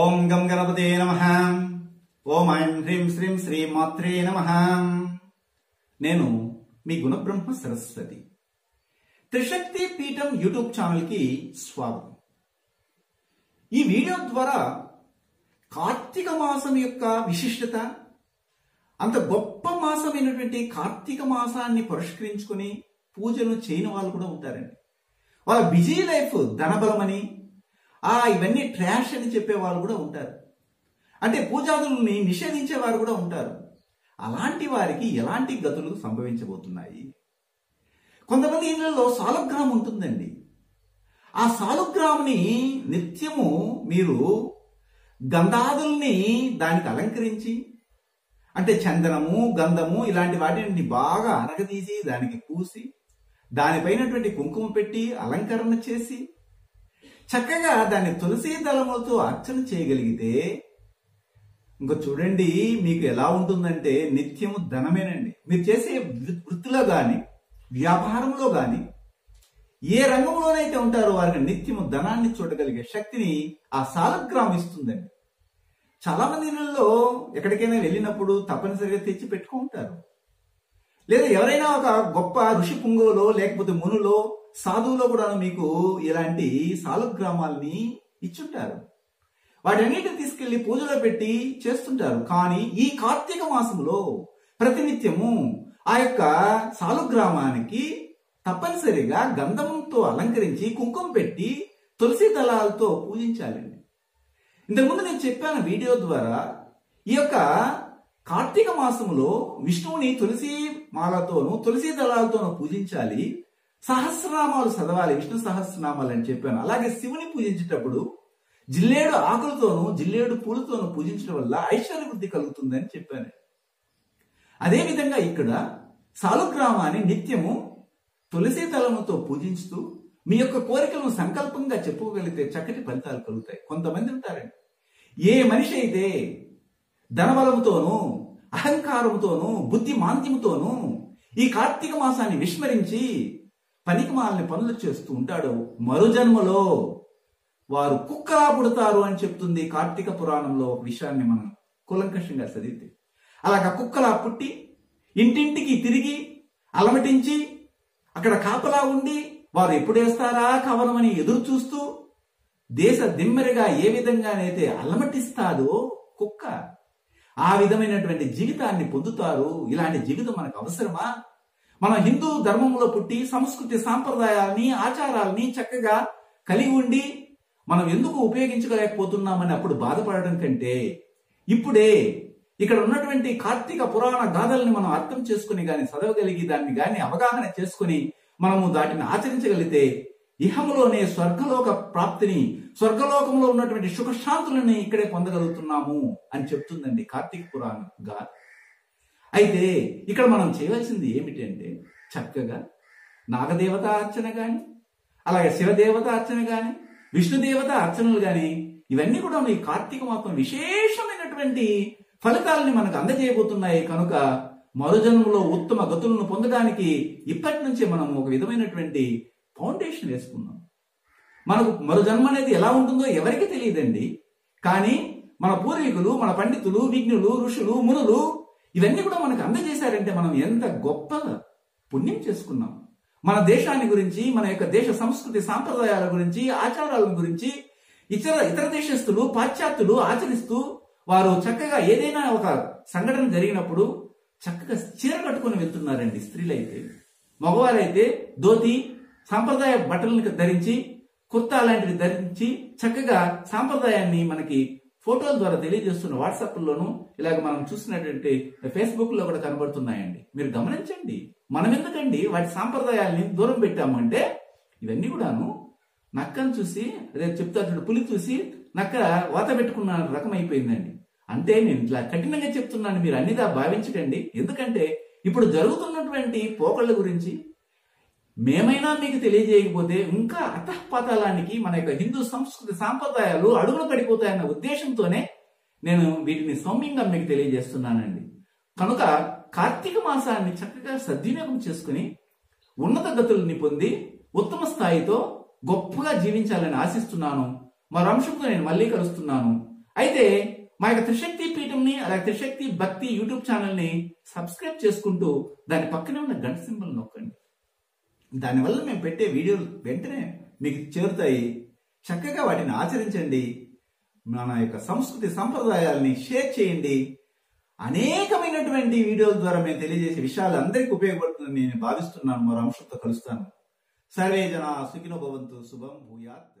ఓం గం గణపతే నమ. ఓం ఐం హ్రీం శ్రీం శ్రీ మాత్రే నమ. నేను మీ గుణబ్రహ్మ సరస్వతి. త్రిశక్తి పీఠం యూట్యూబ్ ఛానల్కి స్వాగతం. ఈ వీడియో ద్వారా కార్తీక మాసం యొక్క విశిష్టత అంత గొప్ప మాసమైనటువంటి కార్తీక మాసాన్ని పురస్కరించుకుని పూజలు చేయని వాళ్ళు కూడా ఉంటారండి. వాళ్ళ బిజీ లైఫ్ ధనబలమని ఆ ఇవన్నీ ట్రాష్ అని చెప్పే వాళ్ళు కూడా ఉంటారు. అంటే పూజాదుల్ని నిషేధించే వారు కూడా ఉంటారు. అలాంటి వారికి ఎలాంటి గతులు సంభవించబోతున్నాయి? కొంతమంది ఇళ్ళలో సాలగ్రామం ఉంటుందండి. ఆ సాలుగ్రాముని నిత్యము మీరు గంధాదుల్ని దానికి అలంకరించి అంటే చందనము గంధము ఇలాంటి వాటిని బాగా అరగదీసి దానికి పూసి దానిపైనటువంటి కుంకుమ పెట్టి అలంకరణ చేసి చక్కగా దాన్ని తులసి దళములతో అర్చన చేయగలిగితే ఇంకా చూడండి మీకు ఎలా ఉంటుందంటే నిత్యము ధనమేనండి. మీరు చేసే వృ- వృత్తిలో కానీ వ్యాపారంలో కానీ ఏ రంగంలోనైతే ఉంటారో వారికి నిత్యము ధనాన్ని చూడగలిగే శక్తిని ఆ సాలగ్రామం ఇస్తుందండి. చాలా మంది ఇళ్ళల్లో ఎక్కడికైనా వెళ్ళినప్పుడు తప్పనిసరిగా తెచ్చి పెట్టుకుంటారు. లేదా ఎవరైనా ఒక గొప్ప ఋషి పుంగులో లేకపోతే మునులో సాధువులో కూడా మీకు ఇలాంటి సాలుగ్రామాల్ని ఇచ్చుంటారు. వాటన్నిటిని తీసుకెళ్ళి పూజలో పెట్టి చేస్తుంటారు. కానీ ఈ కార్తీక మాసంలో ప్రతినిత్యము ఆ యొక్క సాలుగ్రామానికి తప్పనిసరిగా గంధంతో అలంకరించి కుంకుమ పెట్టి తులసి దళాలతో పూజించాలండి. ఇంతకుముందు నేను చెప్పాను వీడియో ద్వారా ఈ యొక్క కార్తీక మాసంలో విష్ణువుని తులసి మాలతోనూ తులసి దళాలతోనూ పూజించాలి. సహస్రనామాలు చదవాలి విష్ణు సహస్రనామాలు అని చెప్పాను. అలాగే శివుని పూజించేటప్పుడు జిల్లేడు ఆకులతోనూ జిల్లేడు పూలతోనూ పూజించడం వల్ల ఐశ్వర్య వృద్ధి కలుగుతుందని చెప్పాను. అదేవిధంగా ఇక్కడ సాలుగ్రామాన్ని నిత్యము తులసి తలముతో పూజించుతూ మీ యొక్క కోరికలను సంకల్పంగా చెప్పుకోగలిగితే చక్కటి ఫలితాలు కలుగుతాయి. కొంతమంది ఉంటారండి. ఏ మనిషి అయితే ధనబలంతోనూ అహంకారముతోనూ బుద్ధి మాంద్యముతోనూ ఈ కార్తీక మాసాన్ని విస్మరించి పనికి మాలని పనులు చేస్తూ ఉంటాడు. మరుజన్మలో వారు కుక్కలా పుడతారు అని చెప్తుంది కార్తీక పురాణంలో ఒక విషయాన్ని మనం కులంకషంగా చదివితే. అలాగా కుక్కలా పుట్టి ఇంటింటికి తిరిగి అలమటించి అక్కడ కాపలా ఉండి వారు ఎప్పుడేస్తారా వేస్తారా కవరమని ఎదురు చూస్తూ దేశ దిమ్మెరగా ఏ విధంగానైతే అలమటిస్తాదో కుక్క ఆ విధమైనటువంటి జీవితాన్ని పొందుతారు. ఇలాంటి జీవితం మనకు అవసరమా? మన హిందూ ధర్మంలో పుట్టి సంస్కృతి సాంప్రదాయాల్ని ఆచారాల్ని చక్కగా కలిగి ఉండి మనం ఎందుకు ఉపయోగించలేకపోతున్నామని అప్పుడు బాధపడడం కంటే ఇప్పుడే ఇక్కడ ఉన్నటువంటి కార్తీక పురాణ గాథల్ని మనం అర్థం చేసుకుని గాని చదవగలిగి దాన్ని గాని అవగాహన చేసుకుని మనము దాటిని ఆచరించగలిగితే ఇహములోనే స్వర్గలోక ప్రాప్తిని స్వర్గలోకంలో ఉన్నటువంటి సుఖశాంతులని ఇక్కడే పొందగలుగుతున్నాము అని చెప్తుందండి కార్తీక పురాణం అయితే ఇక్కడ మనం చేయవలసింది ఏమిటి అంటే చక్కగా నాగదేవత అర్చన కానీ అలాగే శివదేవత అర్చన కానీ విష్ణుదేవత అర్చనలు కానీ ఇవన్నీ కూడా ఈ కార్తీక మాసం విశేషమైనటువంటి ఫలితాలని మనకు అందజేయబోతున్నాయి. కనుక మరుజన్మలో ఉత్తమ గతులను పొందడానికి ఇప్పటి నుంచే మనం ఒక విధమైనటువంటి ఫౌండేషన్ వేసుకున్నాం. మనకు మరో జన్మ అనేది ఎలా ఉంటుందో ఎవరికి తెలియదండి. కానీ మన పూర్వీకులు మన పండితులు విజ్ఞులు ఋషులు మునులు ఇవన్నీ కూడా మనకు అందజేశారంటే మనం ఎంత గొప్ప పుణ్యం చేసుకున్నాం. మన దేశాన్ని గురించి మన యొక్క దేశ సంస్కృతి సాంప్రదాయాల గురించి ఆచారాల గురించి ఇతర ఇతర దేశస్తులు పాశ్చాత్యులు ఆచరిస్తూ వారు చక్కగా ఏదైనా ఒక సంఘటన జరిగినప్పుడు చక్కగా చీర కట్టుకొని వెళ్తున్నారండి స్త్రీలైతే. మగవారైతే ధోతి సాంప్రదాయ బట్టలను ధరించి కుర్తా లాంటివి ధరించి చక్కగా సాంప్రదాయాన్ని మనకి ఫోటోల ద్వారా తెలియజేస్తున్న వాట్సాప్ లోను ఇలాగ మనం చూసినటువంటి ఫేస్బుక్లో కూడా కనబడుతున్నాయండి. మీరు గమనించండి. మనం ఎందుకండి వాటి సాంప్రదాయాల్ని దూరం పెట్టామంటే ఇవన్నీ కూడాను నక్కను చూసి అదే చెప్తాడు పులి చూసి నక్క వాత పెట్టుకున్న రకం అయిపోయిందండి. అంటే నేను ఇట్లా కఠినంగా చెప్తున్నాను మీరు అన్నిదా భావించకండి. ఎందుకంటే ఇప్పుడు జరుగుతున్నటువంటి పోకళ్ళ గురించి మేమైనా మీకు తెలియజేయకపోతే ఇంకా అతఃపాతాలానికి మన యొక్క హిందూ సంస్కృతి సాంప్రదాయాలు అడుగులు పడిపోతాయన్న ఉద్దేశంతోనే నేను వీటిని సౌమ్యంగా మీకు తెలియజేస్తున్నానండి. కనుక కార్తీక మాసాన్ని చక్కగా సద్వినియోగం చేసుకుని ఉన్నత గతుల్ని పొంది ఉత్తమ స్థాయితో గొప్పగా జీవించాలని ఆశిస్తున్నాను. మరో అంశంతో నేను మళ్ళీ కలుస్తున్నాను. అయితే మా యొక్క త్రిశక్తి పీఠంని అలాగే త్రిశక్తి భక్తి యూట్యూబ్ ఛానల్ని సబ్స్క్రైబ్ చేసుకుంటూ దాని పక్కనే ఉన్న గంట సింబల్ నొక్కండి. దానివల్ల మేము పెట్టే వీడియోలు వెంటనే మీకు చేరుతాయి. చక్కగా వాటిని ఆచరించండి. మన యొక్క సంస్కృతి సంప్రదాయాలని షేర్ చేయండి. అనేకమైనటువంటి వీడియోల ద్వారా మేము తెలియజేసే విషయాలు అందరికీ ఉపయోగపడుతుందని నేను భావిస్తున్నాను. మరో అంశంతో కలుస్తాను. సర్వే జన సుఖినో భవంతు. శుభం భూయాత్.